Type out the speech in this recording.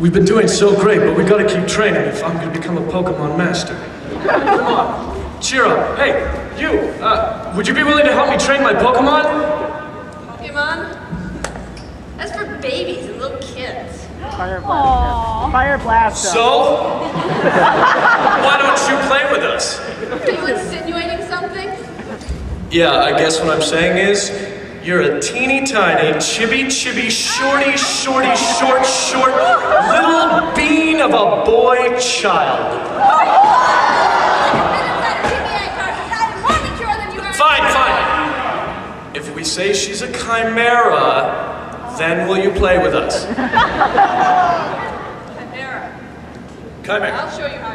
We've been doing so great, but we gotta keep training if I'm gonna become a Pokemon master. Come on, cheer up. Hey, you, uh, would you be willing to help me train my Pokemon? Pokemon? That's for babies and little kids. Fire blast. Fire blast. him. So? Why don't you play with us? Are you insinuating something? Yeah, I guess what I'm saying is, you're a teeny tiny, chibi chibi, shorty, shorty, short, short, little bean of a boy child. Fine, fine. If we say she's a chimera, then will you play with us? Chimera. Chimera. I'll show you how